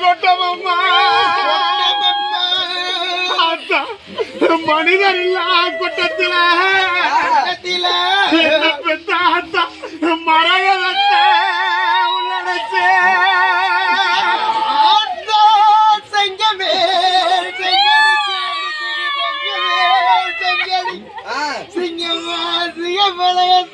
கொட்டமம்மா மனிதர் இல்லா கூட்டத்தில. மரகதத்தை உள்ளடச்சே. சிங்கமா சிங்கமலையத்தை நான்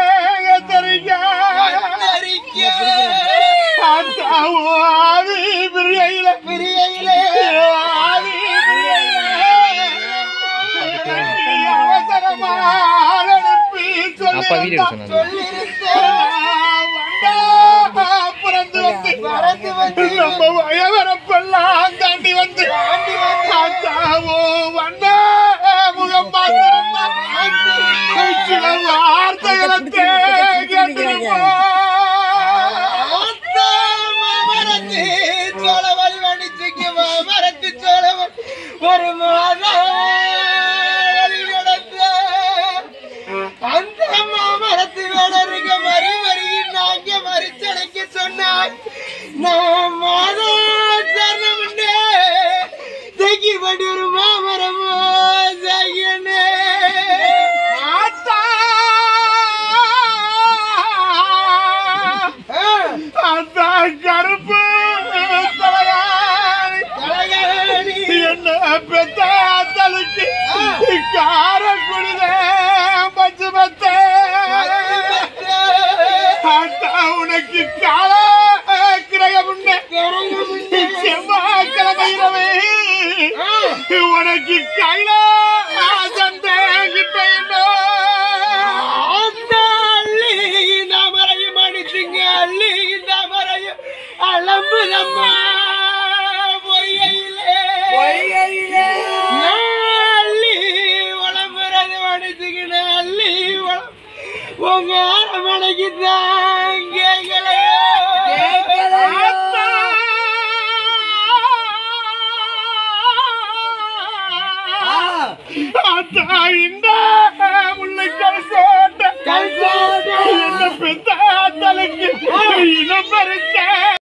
அப்பா வீடியோ சொன்னாங்க? பறந்து வந்து நம்ம வயவரப்பெல்லாம் தாண்டி வந்து. தாத்தாவோ வண்ண முகம் சில வார்த்தைகளை சோழவன் ஒரு மாதம். கருப்பு. என்ன பெத்த ஆத்தலுக்கு? காரக்குடித பச்சு பத்த. உனக்கு கால கிரகமுன்ன செவ்வாய்க்கிழமை உனக்கு கைலா வயசுக்கிட்ட அள்ளி உங்க அரமனைக்கு தான் கேட்கலையோ இந்த முல்லை கல்சோட்ட கல்சோட்ட என்ன பெத்த தலைக்கு இனம் பறிச்சேன்